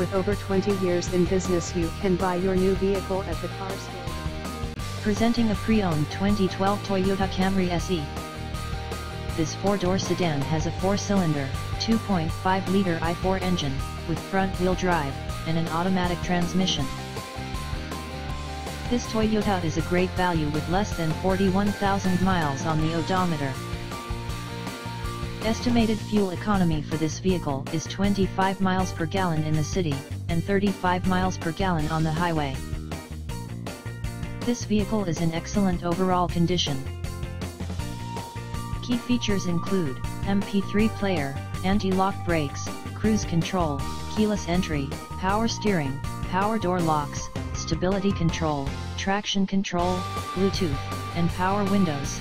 with over 20 years in business you can buy your new vehicle at the car store. Presenting a pre-owned 2012 Toyota Camry SE. This four-door sedan has a four-cylinder, 2.5-liter i4 engine, with front-wheel drive, and an automatic transmission. This Toyota is a great value with less than 41,000 miles on the odometer. Estimated fuel economy for this vehicle is 25 miles per gallon in the city, and 35 miles per gallon on the highway. This vehicle is in excellent overall condition. Key features include, MP3 player, anti-lock brakes, cruise control, keyless entry, power steering, power door locks, stability control, traction control, Bluetooth, and power windows.